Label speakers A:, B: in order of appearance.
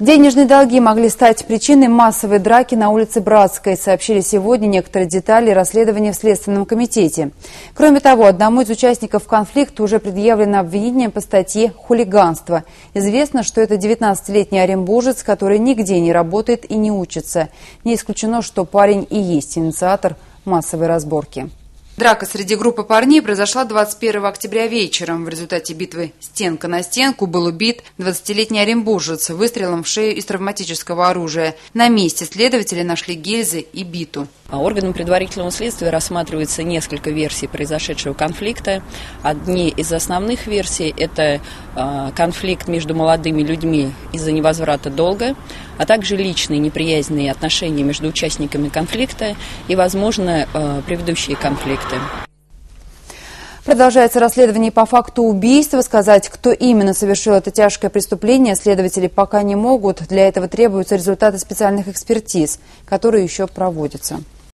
A: Денежные долги могли стать причиной массовой драки на улице Братской, сообщили сегодня некоторые детали расследования в Следственном комитете. Кроме того, одному из участников конфликта уже предъявлено обвинение по статье «Хулиганство». Известно, что это 19-летний оренбуржец, который нигде не работает и не учится. Не исключено, что парень и есть инициатор массовой разборки. Драка среди группы парней произошла 21 октября вечером. В результате битвы стенка на стенку был убит 20-летний оренбуржец выстрелом в шею из травматического оружия. На месте следователи нашли гильзы и биту.
B: А органам предварительного следствия рассматривается несколько версий произошедшего конфликта. Одни из основных версий – это а, конфликт между молодыми людьми из-за невозврата долга, а также личные неприязненные отношения между участниками конфликта и, возможно, а, предыдущие конфликты.
A: Продолжается расследование по факту убийства. Сказать, кто именно совершил это тяжкое преступление, следователи пока не могут. Для этого требуются результаты специальных экспертиз, которые еще проводятся.